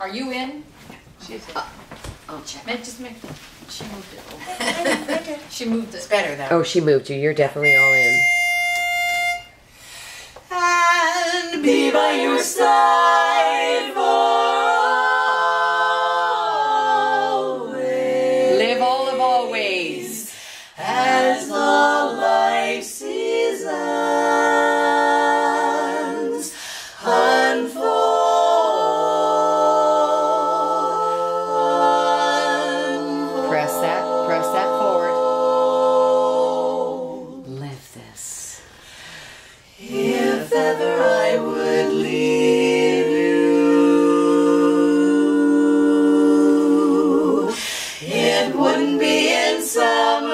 Are you in? She's uh, I'll check. Make, just make, she moved it over. She moved It's it. better though. Oh, she moved you. You're definitely all in. and be by your side If ever I would leave you, it wouldn't be in summer.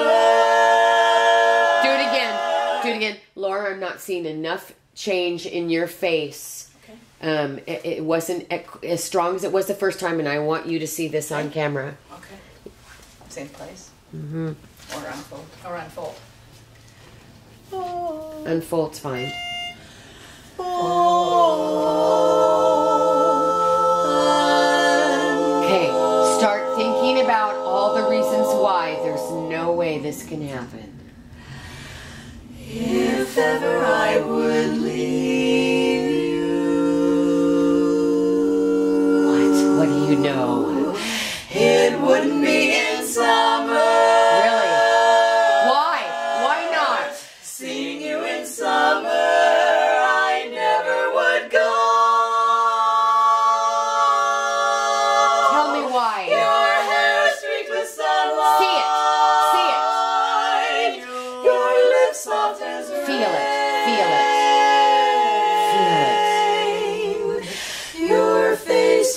Do it again. Do it again. Laura, I'm not seeing enough change in your face. Okay. Um, it, it wasn't as strong as it was the first time, and I want you to see this on camera. Okay. Same place. Mm-hmm. Or unfold. Or unfold. Unfold's fine. Okay, start thinking about all the reasons why there's no way this can happen. If ever I would leave you, What? What do you know? it wouldn't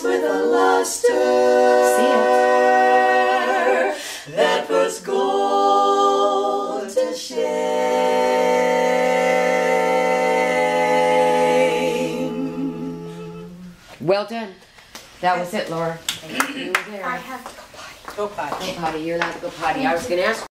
face with a luster. See it. That puts gold to shame. Well done. That was it, Laura. You. I have to go potty. Go potty. Go potty. You're allowed to go potty. I was going to ask